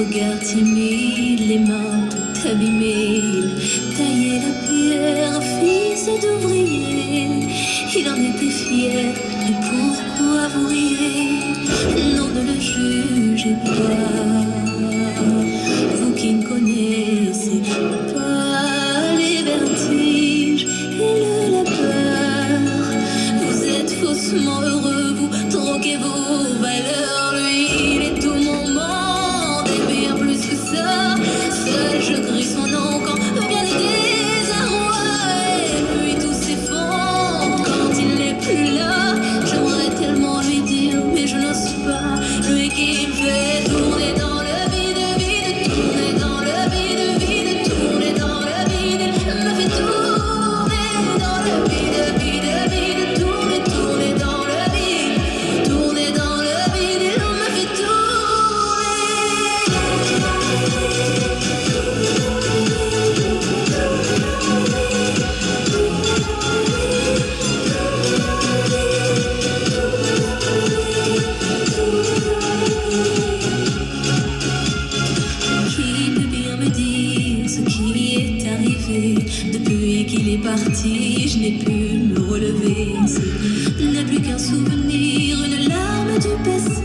regard timide, les mains tout abîmées, il taillait la pierre, fils d'ouvrier. Il en était fier, et pourquoi vous riez? Non, ne le jugez pas, vous qui ne connaissez pas les vertiges et le labeur. Vous êtes faussement heureux, vous troquez vos Depuis qu'il est parti, je n'ai pu me relever. Ce n'est plus qu'un souvenir, une larme du passé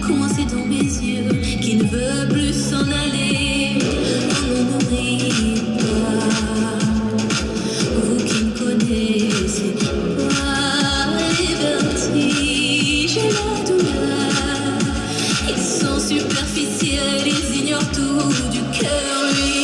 Coincée dans mes yeux, qui ne veut plus s'en aller. Ne riez pas Vous qui ne connaissez pas les vertiges et la douleur. Ils sont superficiels, ils ignorent tout du cœur. Lui,